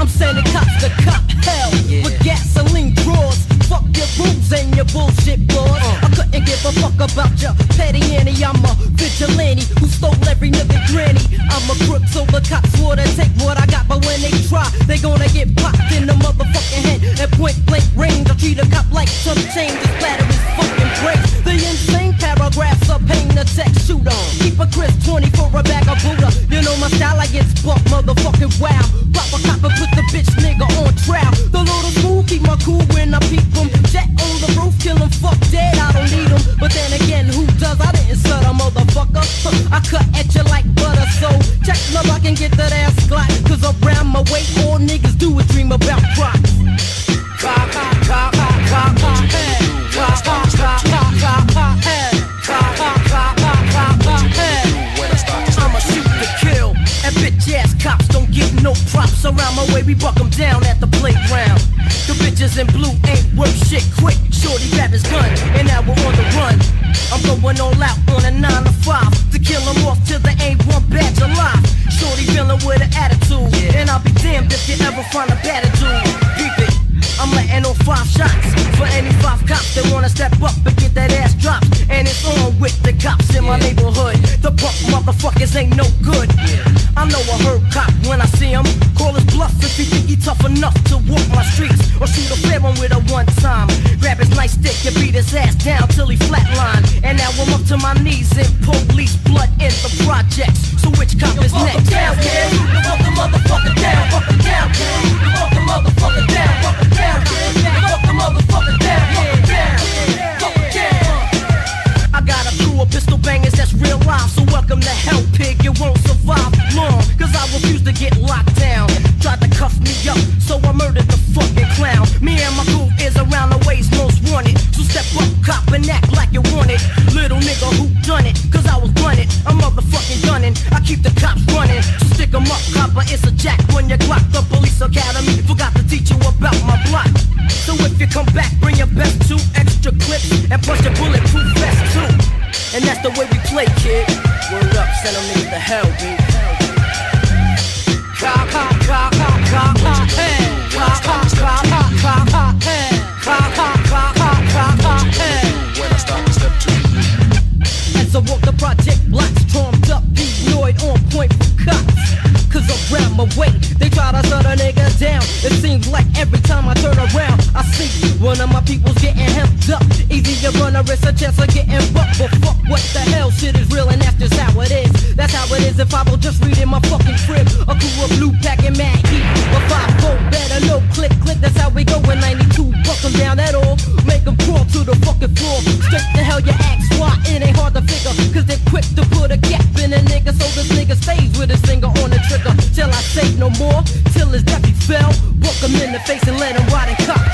I'm sending cops to cop hell with gasoline drawers. Fuck your rules and your bullshit laws. Uh. I couldn't give a fuck about your petty Annie. I'm a vigilante who stole every and granny. I'm a crook, so the cops wanna take what I got, but when they try, they gonna get popped in the motherfucking head at point. I treat a cop like some change, just splatter his fucking brains. The insane paragraphs of pain, the text shoot on. Keep a crisp 20 for a bag of Buddha. You know my style, I get buck motherfucking wow. Pop a cop and put the bitch nigga on trial. The little smooth, keep my cool when I peep 'em. Jet on the roof, kill 'em, fuck dead, I don't need 'em. But then again, who does? I didn't slut a motherfucker. I cut at you like butter, so check love, I can get that ass glot. Cause around my way, all niggas props. Around my way, we buck 'em down at the playground. The bitches in blue ain't worth shit quick. Shorty grab his gun, and now we're on the run. I'm going all out on a 9 to 5 to kill 'em off till there ain't one badge alive. Shorty feeling with an attitude, and I'll be damned if you ever find a better dude. Beep it. I'm letting off five shots for any five cops that wanna step up and get that ass dropped. And it's on with the cops in my neighborhood. Motherfuckers ain't no good. I know a herd cop when I see him. Call his bluff if he think he tough enough to walk my streets or shoot a fair one with a one time. Grab his nightstick and beat his ass down till he flatline. And now I'm up to my knees in police blood in the projects. So to get locked down. Tried to cuff me up, so I murdered the fucking clown. Me and my crew is around the ways most wanted. So step up, cop, and act like you want it. Little nigga who done it, cause I was blunted. I'm motherfucking gunning. I keep the cops running. So stick 'em up, copper, it's a jack when you clock The police academy forgot to teach you about my block. So if you come back, bring your best two extra clips and plus your bulletproof vest too. And that's the way we play, kid. Word up, send them niggas to hell, baby. As I walk the project blocks, charmed up, deployed on point for cops. Cause around my way, they try to shut a nigga down. It seems like every time I turn around, I see one of my people's getting hemmed up. Easier runner, it's a chance of getting bucked. But fuck what the hell, shit is real and that's just how it is. That's how it is if I will just read in my fucking crib. A of blue packing mad heat. A five four better, no click, click, that's how we go in 92. Buck 'em down at all, make 'em crawl to the fucking floor. Straight the hell you ask why, it ain't hard to figure. Cause they're quick to put a gap in a nigga, so this nigga stays with his finger on the trigger. Till I say no more, till his death he fell. Book him in the face and let him rot in cop